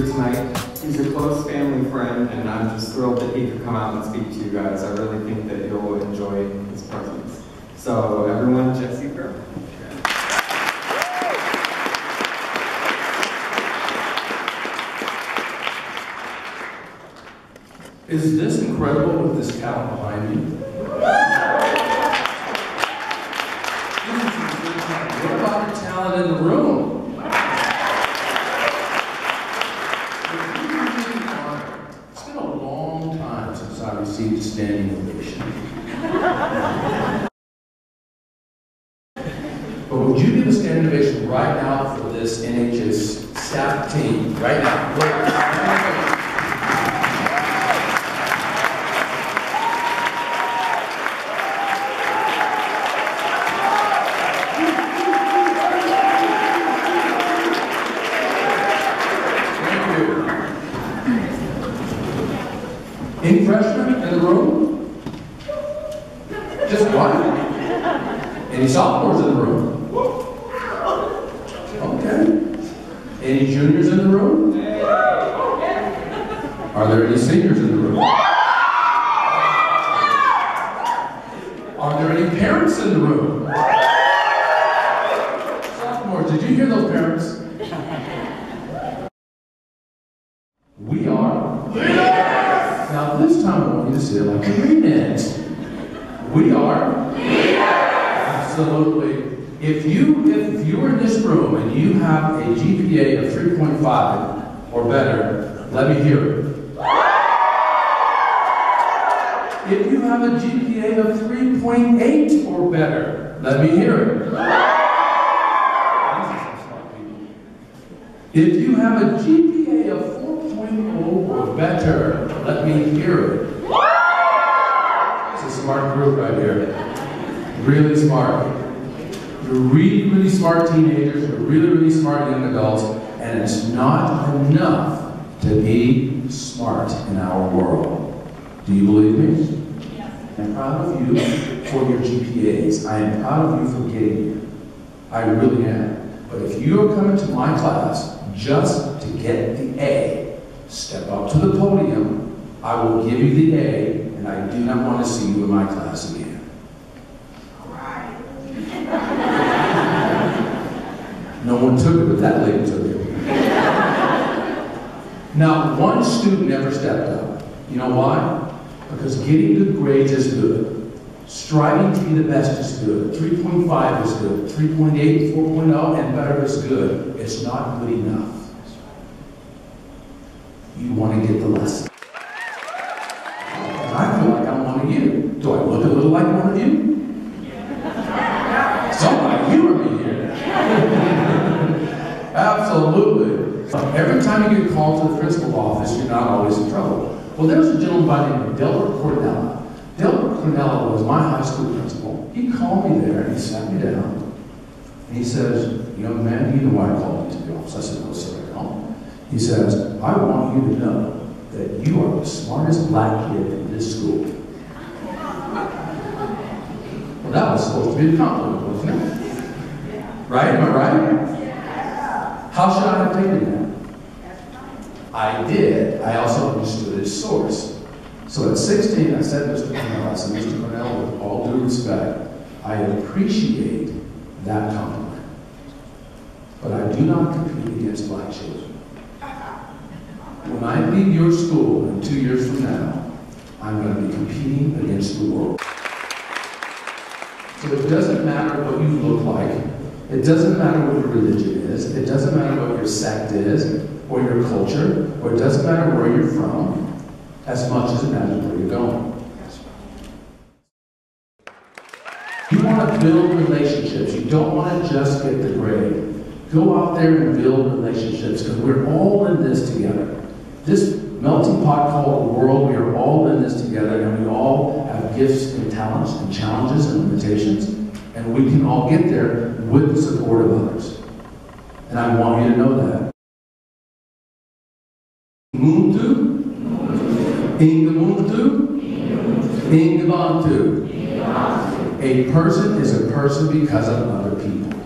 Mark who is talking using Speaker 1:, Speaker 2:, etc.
Speaker 1: speaker tonight. He's a close family friend, and I'm just thrilled that he could come out and speak to you guys. I really think that you'll enjoy his presence. So everyone, Jesse Burke.
Speaker 2: Is this incredible with this talent behind me? What about the talent in the room? It's been a long time since I received a standing ovation. But would you give a standing ovation right now for this NHS staff team? Right now. Any freshmen in the room? Just one? Any sophomores in the room? Okay. Any juniors in the room? Are there any seniors in the room? Are there any parents in the room? Sophomores, did you hear those parents? We are. Now this time I want you to say it like you mean it. We are. Absolutely. If you if you are in this room and you have a GPA of 3.5 or better, let me hear it. If you have a GPA of 3.8 or better, let me hear it. If you have a GPA of 4.0 or better, let me hear it. It's a smart group right here. Really smart. You're really, really smart teenagers, you're really, really smart young adults, and it's not enough to be smart in our world. Do you believe me? I'm proud of you for your GPAs. I am proud of you for getting here. I really am. But if you are coming to my class just to get the A, step up to the podium. I will give you the A, and I do not want to see you in my class again. No one took it, but that lady took it. Now, one student never stepped up. You know why? Because getting good grades is good. Striving to be the best is good. 3.5 is good. 3.8, 4.0, and better is good. It's not good enough. You want to get the lesson. I feel like I'm one of you. Do I look a little like one of you? Somebody humor me here. Absolutely. Every time you get called to the principal's office, you're not always in trouble. Well, there was a gentleman by the name of Delbert Cornella. Delbert Cornella was my high school principal. He called me there and he sat me down. And he says, young man, you know why I called you to the office. I said, no, sir, I don't. He says, I want you to know that you are the smartest black kid in this school. Well, that was supposed to be a compliment, wasn't it? Right? Am I right? How should I have taken that? I did. I also understood its source. So at 16, I said, Mr. Cornell, I said, Mr. Cornell, with all due respect, I appreciate that compliment. But I do not compete against black children. When I leave your school in two years from now, I'm going to be competing against the world. So it doesn't matter what you look like. It doesn't matter what your religion is. It doesn't matter what your sect is, or your culture, or it doesn't matter where you're from, as much as it matters where you're going. You want to build relationships. You don't want to just get the grade. Go out there and build relationships because we're all in this together. This melting pot called the world, we are all in this together and we all have gifts and talents and challenges and limitations. And we can all get there with the support of others. And I want you to know that. Muntu, Ingemuntu, Ingebantu. A person is a person because of other people.